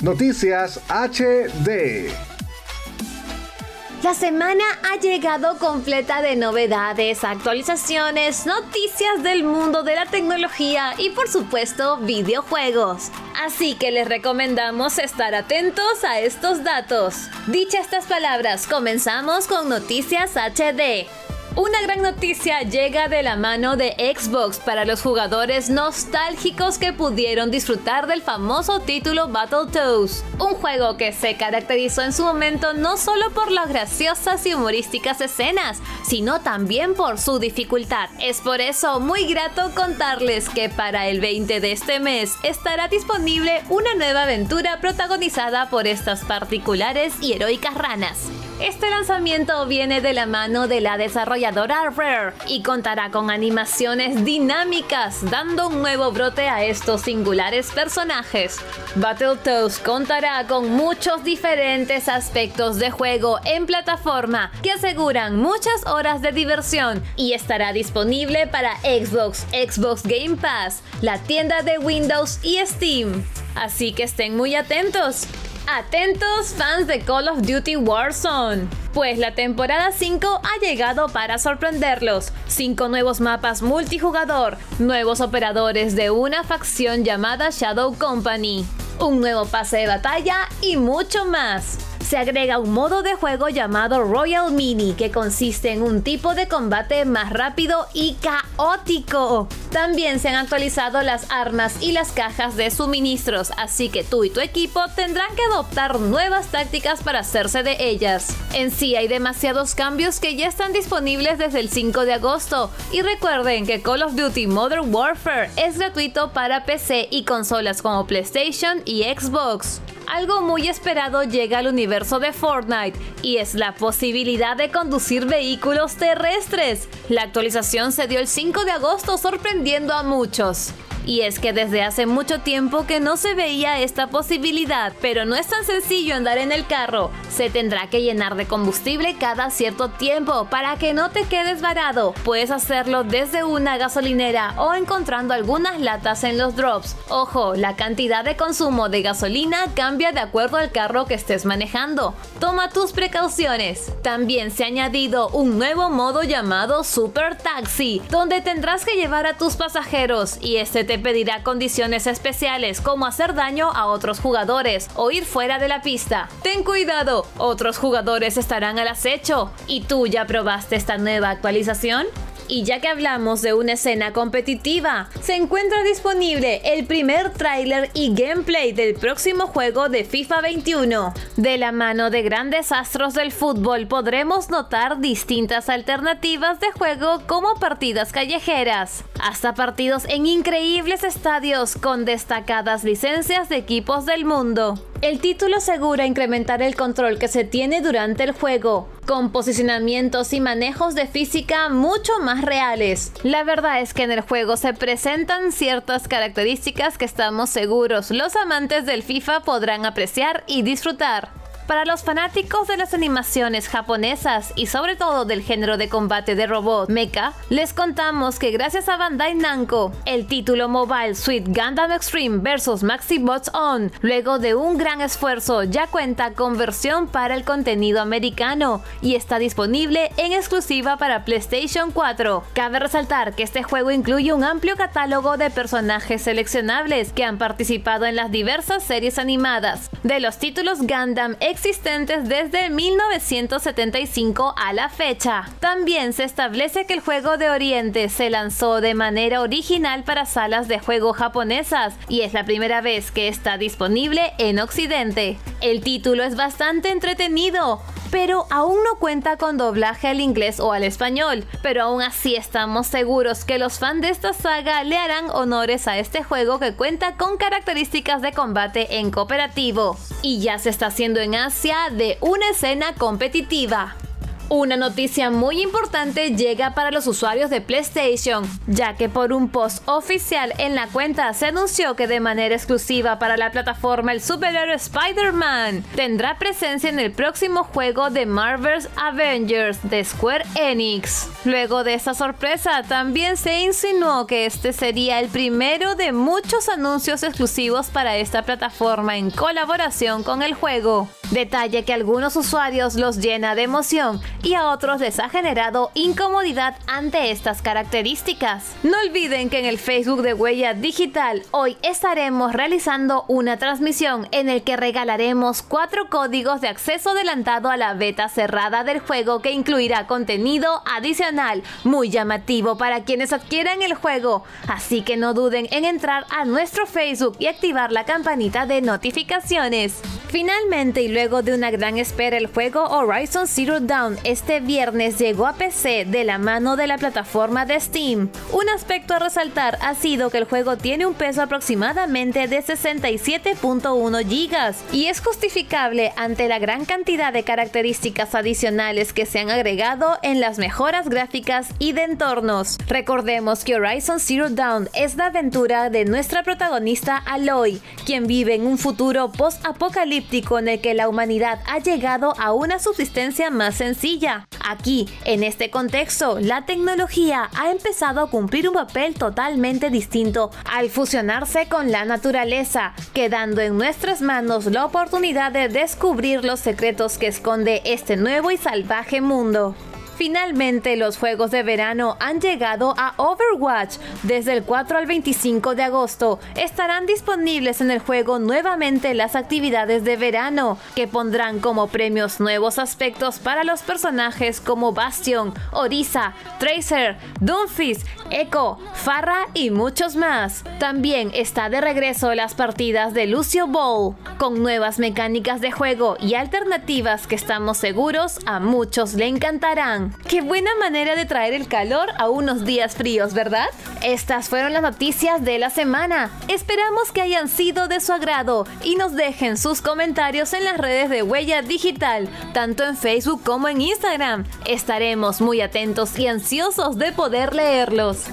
Noticias HD. La semana ha llegado completa de novedades, actualizaciones, noticias del mundo de la tecnología y por supuesto videojuegos. Así que les recomendamos estar atentos a estos datos. Dicha estas palabras, comenzamos con Noticias HD. Una gran noticia llega de la mano de Xbox para los jugadores nostálgicos que pudieron disfrutar del famoso título Battletoads, un juego que se caracterizó en su momento no solo por las graciosas y humorísticas escenas, sino también por su dificultad. Es por eso muy grato contarles que para el 20 de este mes estará disponible una nueva aventura protagonizada por estas particulares y heroicas ranas. Este lanzamiento viene de la mano de la desarrolladora Rare y contará con animaciones dinámicas, dando un nuevo brote a estos singulares personajes. Battletoads contará con muchos diferentes aspectos de juego en plataforma que aseguran muchas horas de diversión y estará disponible para Xbox, Xbox Game Pass, la tienda de Windows y Steam. Así que estén muy atentos. Atentos fans de Call of Duty Warzone, pues la temporada 5 ha llegado para sorprenderlos. Cinco nuevos mapas multijugador, nuevos operadores de una facción llamada Shadow Company, un nuevo pase de batalla y mucho más se agrega un modo de juego llamado Royal Mini que consiste en un tipo de combate más rápido y caótico. También se han actualizado las armas y las cajas de suministros, así que tú y tu equipo tendrán que adoptar nuevas tácticas para hacerse de ellas. En sí hay demasiados cambios que ya están disponibles desde el 5 de agosto y recuerden que Call of Duty Modern Warfare es gratuito para PC y consolas como PlayStation y Xbox algo muy esperado llega al universo de Fortnite y es la posibilidad de conducir vehículos terrestres. La actualización se dio el 5 de agosto sorprendiendo a muchos. Y es que desde hace mucho tiempo que no se veía esta posibilidad, pero no es tan sencillo andar en el carro. Se tendrá que llenar de combustible cada cierto tiempo para que no te quedes varado. Puedes hacerlo desde una gasolinera o encontrando algunas latas en los drops. Ojo, la cantidad de consumo de gasolina cambia de acuerdo al carro que estés manejando. Toma tus precauciones. También se ha añadido un nuevo modo llamado Super Taxi, donde tendrás que llevar a tus pasajeros y este te pedirá condiciones especiales como hacer daño a otros jugadores o ir fuera de la pista. Ten cuidado, otros jugadores estarán al acecho. ¿Y tú ya probaste esta nueva actualización? Y ya que hablamos de una escena competitiva, se encuentra disponible el primer tráiler y gameplay del próximo juego de FIFA 21. De la mano de grandes astros del fútbol podremos notar distintas alternativas de juego como partidas callejeras, hasta partidos en increíbles estadios con destacadas licencias de equipos del mundo. El título asegura incrementar el control que se tiene durante el juego, con posicionamientos y manejos de física mucho más reales. La verdad es que en el juego se presentan ciertas características que estamos seguros los amantes del FIFA podrán apreciar y disfrutar. Para los fanáticos de las animaciones japonesas y sobre todo del género de combate de robot mecha, les contamos que gracias a Bandai Namco, el título Mobile Suite Gundam Extreme vs Maxibots On, luego de un gran esfuerzo, ya cuenta con versión para el contenido americano y está disponible en exclusiva para PlayStation 4. Cabe resaltar que este juego incluye un amplio catálogo de personajes seleccionables que han participado en las diversas series animadas de los títulos Gundam existentes desde 1975 a la fecha. También se establece que el juego de Oriente se lanzó de manera original para salas de juego japonesas y es la primera vez que está disponible en Occidente. El título es bastante entretenido, pero aún no cuenta con doblaje al inglés o al español. Pero aún así estamos seguros que los fans de esta saga le harán honores a este juego que cuenta con características de combate en cooperativo. Y ya se está haciendo en Asia de una escena competitiva. Una noticia muy importante llega para los usuarios de PlayStation, ya que por un post oficial en la cuenta se anunció que de manera exclusiva para la plataforma el superhéroe Spider-Man tendrá presencia en el próximo juego de Marvel's Avengers de Square Enix. Luego de esta sorpresa, también se insinuó que este sería el primero de muchos anuncios exclusivos para esta plataforma en colaboración con el juego. Detalle que a algunos usuarios los llena de emoción y a otros les ha generado incomodidad ante estas características. No olviden que en el Facebook de Huella Digital hoy estaremos realizando una transmisión en el que regalaremos cuatro códigos de acceso adelantado a la beta cerrada del juego que incluirá contenido adicional muy llamativo para quienes adquieran el juego. Así que no duden en entrar a nuestro Facebook y activar la campanita de notificaciones. Finalmente y luego de una gran espera el juego Horizon Zero Dawn este viernes llegó a PC de la mano de la plataforma de Steam. Un aspecto a resaltar ha sido que el juego tiene un peso aproximadamente de 67.1 GB y es justificable ante la gran cantidad de características adicionales que se han agregado en las mejoras gráficas y de entornos. Recordemos que Horizon Zero Dawn es la aventura de nuestra protagonista Aloy, quien vive en un futuro post-apocalíptico en el que la humanidad ha llegado a una subsistencia más sencilla. Aquí, en este contexto, la tecnología ha empezado a cumplir un papel totalmente distinto al fusionarse con la naturaleza, quedando en nuestras manos la oportunidad de descubrir los secretos que esconde este nuevo y salvaje mundo. Finalmente, los juegos de verano han llegado a Overwatch. Desde el 4 al 25 de agosto estarán disponibles en el juego nuevamente las actividades de verano, que pondrán como premios nuevos aspectos para los personajes como Bastion, Orisa, Tracer, Doomfist, Echo, Farra y muchos más. También está de regreso las partidas de Lucio Ball, con nuevas mecánicas de juego y alternativas que estamos seguros a muchos le encantarán. Qué buena manera de traer el calor a unos días fríos, ¿verdad? Estas fueron las noticias de la semana. Esperamos que hayan sido de su agrado y nos dejen sus comentarios en las redes de Huella Digital, tanto en Facebook como en Instagram. Estaremos muy atentos y ansiosos de poder leerlos.